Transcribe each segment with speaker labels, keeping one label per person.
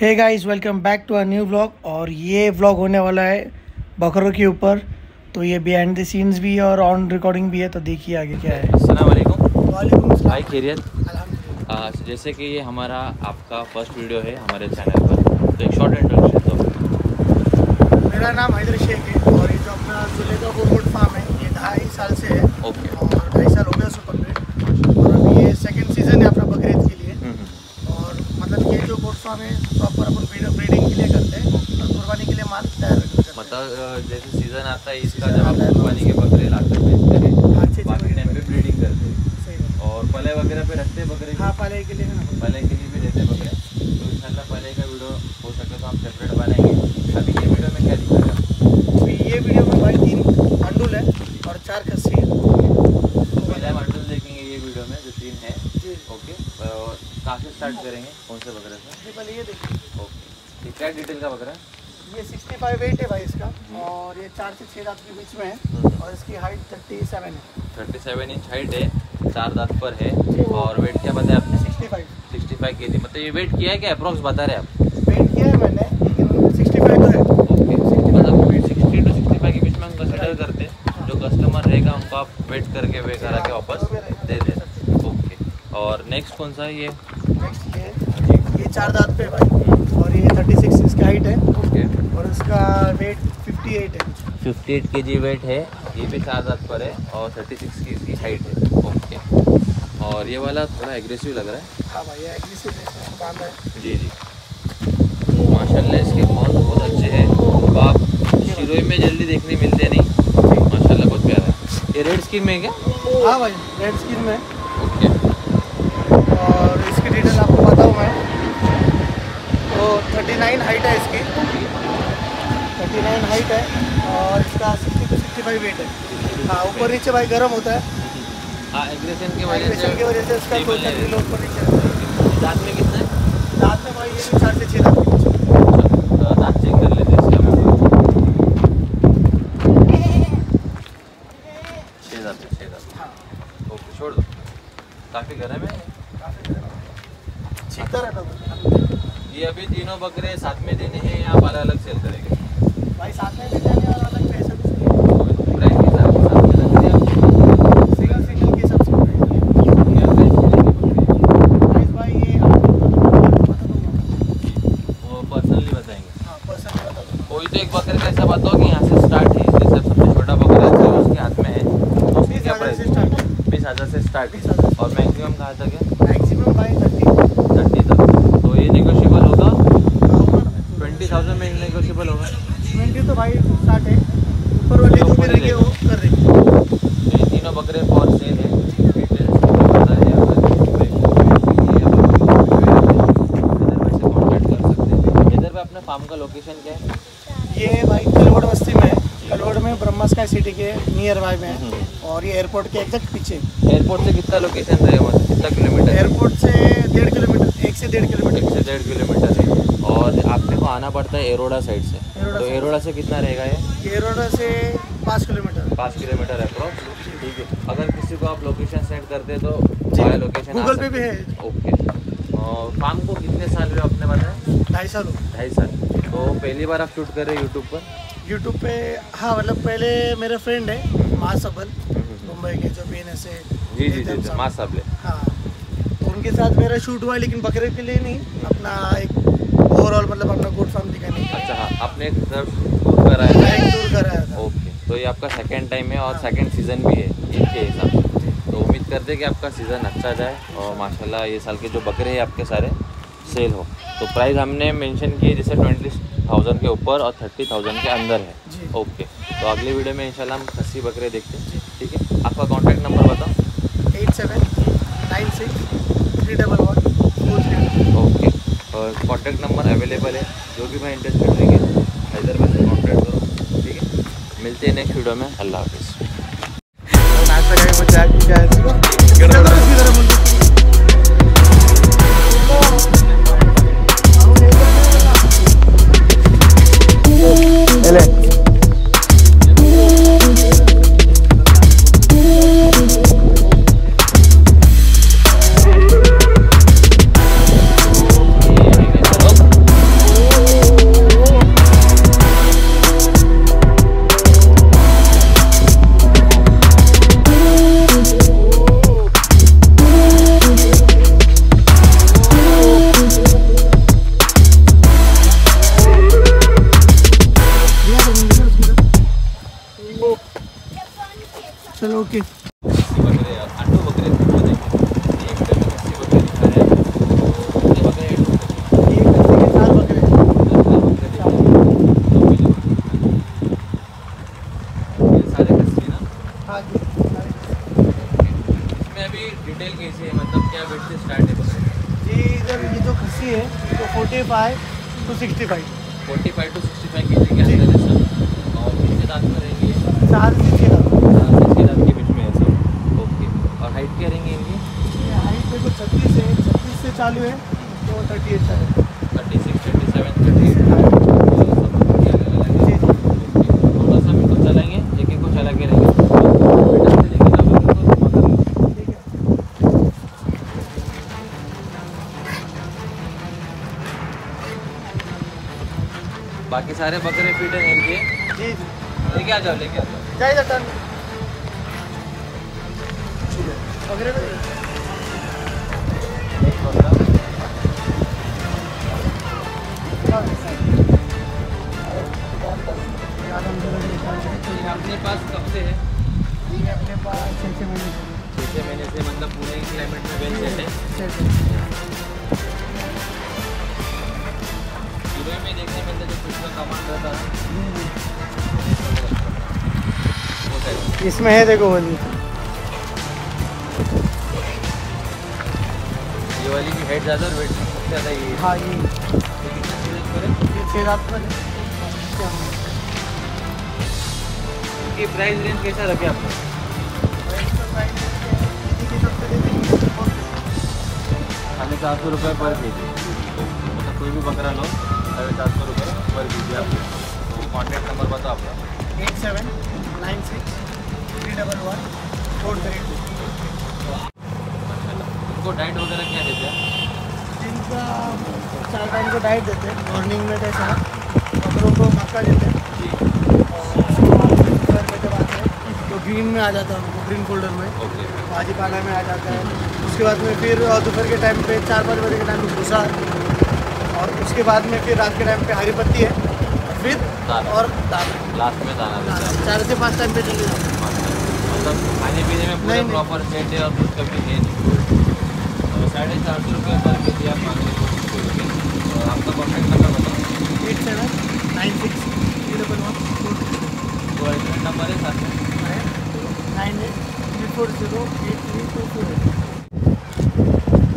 Speaker 1: Hey guys welcome back to a new vlog और ये vlog होने वाला है बकरों के ऊपर। तो ये बिहाइंड द सीन्स भी है और ऑन रिकॉर्डिंग भी है तो देखिए आगे क्या है।
Speaker 2: भाई खैरियत जैसे कि ये हमारा आपका फ़र्स्ट वीडियो है हमारे चैनल पर तो एक शॉर्ट इंट्रोडक्शन दो।
Speaker 1: मेरा नाम हैदर शेख है और ये जो अपना जुलेगा गोलगुड फार्म है ये ढाई साल से है।
Speaker 2: ओके
Speaker 1: और ढाई साल हो गया उसको कंप्लीट और अभी ये सेकंड सीज़न है अपना बकरीद के लिए
Speaker 2: हम्म, हम्म।
Speaker 1: और मतलब ये जो गोट फार्म है प्रॉपर अपन ब्रीडिंग के लिए करते हैं और कुर्बानी के लिए माल तैयार करते हैं
Speaker 2: मतलब अ, जैसे सीज़न आता है इसका जब आप पानी के बकरे लाकर बेचते हैं बाकी टाइम पे ब्रीडिंग करते हैं। और पले वगैरह पे रखते हैं बकरे
Speaker 1: हाँ पाले के लिए
Speaker 2: पले के लिए भी देते हैं बकरे। तो इंशाल्लाह पले का वीडियो हो सके तो हम सेपरेट बनाएँगे। अभी ये वीडियो में क्या दिखा रहे हैं?
Speaker 1: अभी ये वीडियो में भाई तीन अंडुल है और चार खस्सी है।
Speaker 2: तो पहले हम अंडल देखेंगे ये वीडियो में जो तीन है। ओके। और कहाँ से स्टार्ट करेंगे कौन से बकरे से?
Speaker 1: पहले ये देखिए
Speaker 2: ओके। क्या डिटेल का बकरा है?
Speaker 1: ये 65 वेट है भाई इसका। और ये चार से छः दांत के बीच में है।
Speaker 2: हम्म।
Speaker 1: और इसकी हाइट थर्टी सेवन है।
Speaker 2: थर्टी सेवन इंच हाइट है चार दांत पर है और वेट क्या बताया आपने?
Speaker 1: Sixty five
Speaker 2: sixty five K जी मतलब ये वेट किया है क्या? अप्रोक्स बता रहे आप?
Speaker 1: वेट किया है मैंने सिक्सटी फाइव तो है।
Speaker 2: ओके मतलब सिक्सटी टू सिक्सटी फाइव के बीच में हम कंसिडर करते हैं। जो कस्टमर रहेगा उनको आप वेट करके वे करा के वापस दे दें। ओके और नेक्स्ट कौन सा है ये?
Speaker 1: नेक्स्ट ये ये चार दांत पे भाई। और ये थर्टी सिक्स इसकी हाइट है।
Speaker 2: ओके
Speaker 1: और इसका वेट फिफ्टी एट है।
Speaker 2: Fifty eight K G weight है ये भी चार दांत पर है और थर्टी सिक्स की इसकी हाइट है। ओके और ये वाला थोड़ा एग्रेसिव लग रहा है।
Speaker 1: हाँ भाई aggressive है,
Speaker 2: जी जी। माशाल्लाह इसके कौन बहुत अच्छे हैं। तो आप शिरोई में जल्दी देखने मिलते नहीं? माशाल्लाह बहुत प्यारा है। ये रेड स्किन में है क्या?
Speaker 1: हाँ भाई रेड स्किन में। है।
Speaker 2: ओके
Speaker 1: और इसकी डिटेल मैं 39 हाइट है इसकी। 39 हाइट है और इसका 60 टू 65 वेट है। हाँ ऊपर नीचे भाई गर्म होता है।
Speaker 2: हाँ एग्रेशन की वजह
Speaker 1: Vibration की वजह से इसका। ऊपर नीचे।
Speaker 2: दांत में कितना है?
Speaker 1: दांत में भाई ये चार से छः दांत के बीच में।
Speaker 2: अच्छा, दांत चेक कर लेते हैं इसका छः दांत है, छः दांत
Speaker 1: हाँ
Speaker 2: ओके छोड़ दो काफ़ी गर्म है
Speaker 1: काफ़ी गर्म है। छींकता रहता है
Speaker 2: ये अभी तीनों बकरे साथ में देने हैं या अलग अलग सेल करेंगे
Speaker 1: भाई साथ में भी जाने और अलग पैसा भी चाहिए।
Speaker 2: प्राइस के हिसाब से साथ में रख दिया
Speaker 1: सिंगल सिंगल के हिसाब से प्राइस है।
Speaker 2: क्या प्राइस मिलेगी बकरी
Speaker 1: प्राइस भाई ये आपको बता दूँगा।
Speaker 2: वो पर्सनली बताएँगे
Speaker 1: हाँ पर्सन बता दूँगा
Speaker 2: कोई तो एक बकरे का ऐसा बताओ कि यहाँ से स्टार्ट है जैसे सबसे छोटा बकरा है उसके हाथ में है तो उसकी
Speaker 1: बीस
Speaker 2: क्या
Speaker 1: हज़ार
Speaker 2: प्राइस
Speaker 1: से स्टार्ट है
Speaker 2: बीस हज़ार से स्टार्ट और मैक्सिमम कहाँ तक है?
Speaker 1: मैक्सिमम भाई थर्टी
Speaker 2: थर्टी तक। तो ये नेगोशिएबल होगा? ट्वेंटी थाउज़ेंड में नेगोशिएबल होगा।
Speaker 1: ट्वेंटी तो भाई स्टार्ट है। ऊपर वाले जो भी रहेंगे वो कर देंगे
Speaker 2: ये तीनों बकरे फॉर सेल है। अपने फार्म का लोकेशन क्या है?
Speaker 1: ये भाई कलवड़ बस्ती में है। कलवड़ में ब्रह्मा स्काई सिटी के नियर बाय में है।
Speaker 2: हम्म।
Speaker 1: और ये एयरपोर्ट के एग्जैक्ट पीछे।
Speaker 2: एयरपोर्ट से कितना लोकेशन रहेगा मतलब कितना किलोमीटर
Speaker 1: एयरपोर्ट से डेढ़ किलोमीटर एक से डेढ़ किलोमीटर
Speaker 2: एक से डेढ़ किलोमीटर है। और आपने को आना पड़ता है एरोडा साइड से।
Speaker 1: एरोडा
Speaker 2: तो। एरोडा से कितना रहेगा ये?
Speaker 1: ये रोड से पाँच किलोमीटर
Speaker 2: पाँच किलोमीटर अप्रॉक्स ठीक है। अगर किसी को आप लोकेशन सेंड करते तो लोकेशन
Speaker 1: गूगल पे भी है।
Speaker 2: ओके और फार्म को कितने साल हुए आपने बताया
Speaker 1: ढाई साल
Speaker 2: ढाई साल। तो पहली बार आप शूट कर रहे हैं यूट्यूब पर?
Speaker 1: यूट्यूब पे हाँ मतलब पहले मेरे फ्रेंड है महासबल मुंबई के जो मेन ऐसे
Speaker 2: जी जी जी। माँ साहब
Speaker 1: हाँ. तो उनके साथ मेरा शूट हुआ लेकिन बकरे के लिए नहीं. अपना एक ओवरऑल मतलब अपना गुड फार्म दिखाने
Speaker 2: अच्छा हाँ आपने तरफ़ कराया था?
Speaker 1: एक टूर कराया था.
Speaker 2: ओके तो ये आपका सेकंड टाइम है और सेकंड सीज़न भी है ईद के हिसाब से तो उम्मीद करते हैं कि आपका सीज़न अच्छा जाए और माशाल्लाह ये साल के जो बकरे हैं आपके सारे सेल हो. तो प्राइस हमने मेंशन किए जैसे ट्वेंटी थाउज़ेंड के ऊपर और थर्टी थाउज़ेंड के अंदर है. ओके तो अगले वीडियो में इंशाल्लाह हम खस्सी बकरे देखते हैं. है आपका कॉन्टैक्ट नंबर बताओ।
Speaker 1: Eight seven nine six three double one four three
Speaker 2: okay. और कॉन्टैक्ट नंबर अवेलेबल है जो भी मैं इंटरेस्टेड रहेंगे में से कॉन्टैक्ट करो ठीक है? मिलते हैं नेक्स्ट वीडियो में अल्लाह हाफिज़। इसमें अभी डिटेल कैसी है मतलब क्या वेट से स्टार्ट है
Speaker 1: जी इधर ये जो खस्सी है तो forty five to sixty five
Speaker 2: forty five to sixty five K G के अंदर है सब और कितने दांत में रहेंगे?
Speaker 1: चार से छः दांत।
Speaker 2: चार से छः दांत के बीच में है सब ओके और हाइट क्या रहेंगी इनकी
Speaker 1: हाइट देखो छत्तीस है छत्तीस से चालू है तो थर्टी एट है।
Speaker 2: Thirty six thirty seven thirty थोड़ा सा को चलाएँगे एक एक को चला के रहेंगे
Speaker 1: है।
Speaker 2: बाकी सारे बकरे फिट हैं इनके?
Speaker 1: जी जी।
Speaker 2: लेके आ जाओ लेके आ जाओ।
Speaker 1: टर्न
Speaker 2: अपने पास कब से है?
Speaker 1: ये अपने पास छः छः महीने
Speaker 2: छः छः महीने से मतलब पूरे क्लाइमेट में में देखने है जो
Speaker 1: इसमें है देखो वाली
Speaker 2: ये वाली की हेड ज़्यादा और वेट ज़्यादा ये है।
Speaker 1: हाँ ये।
Speaker 2: ये
Speaker 1: ये छः रात पर है।
Speaker 2: इसकी प्राइस रेंज कैसा रखे आपको? साढ़े चार सौ रुपये पर के जी मतलब कोई भी बकरा लो साढ़े चार सौ रुपये पर के जी आपको। तो कॉन्टैक्ट नंबर बताओ आपका।
Speaker 1: Eight seven nine six three double one four three two.
Speaker 2: उनको डाइट वगैरह क्या देते हैं?
Speaker 1: जिनका चार टाइम को डाइट देते हैं। मॉर्निंग में कैसा बकरों को मक्का देते हैं।
Speaker 2: जी।
Speaker 1: और में जब आते हैं तो ग्रीन में आ जाता है उनको ग्रीन फोल्डर में।
Speaker 2: ओके
Speaker 1: भाजी पाला में आ जाता है। उसके बाद में फिर दोपहर के टाइम पे चार पाँच बजे के टाइम पे भूसा। और उसके बाद में फिर रात के टाइम पे हरी पत्ती है। फिर और दाल।
Speaker 2: लास्ट में दाना
Speaker 1: चार से पाँच टाइम पे चले जाते हैं।
Speaker 2: मतलब खाने पीने में पूरा। प्रॉपर है और कुछ कभी है नहीं। साढ़े चार सौ रुपये पर के जी आप मांग रहे हो और आपका कॉन्टैक्ट नंबर बताओ।
Speaker 1: Eight seven nine six three double one four
Speaker 2: तो एड्रेस नंबर है साथ में।
Speaker 1: Nine eight three four zero eight three two four eight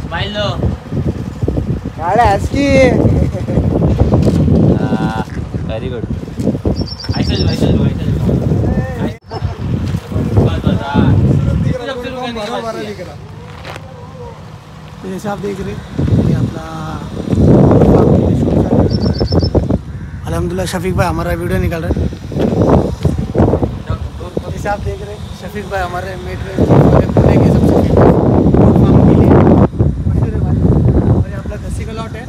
Speaker 2: smile
Speaker 1: की
Speaker 2: वेरी गुड ऐसा जो ऐसा जो ऐसा जो बस बस हाँ जब शुरू करने की बात की है।
Speaker 1: तो जैसे आप देख रहे ये अपना अलहमदिल्ला शफीक भाई हमारा वीडियो निकाल रहा है। जैसे आप देख रहे हैं, शफीक भाई हमारे मेट पुणे के है।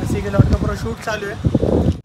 Speaker 1: खस्सी का लॉट है पूरा शूट चालू है।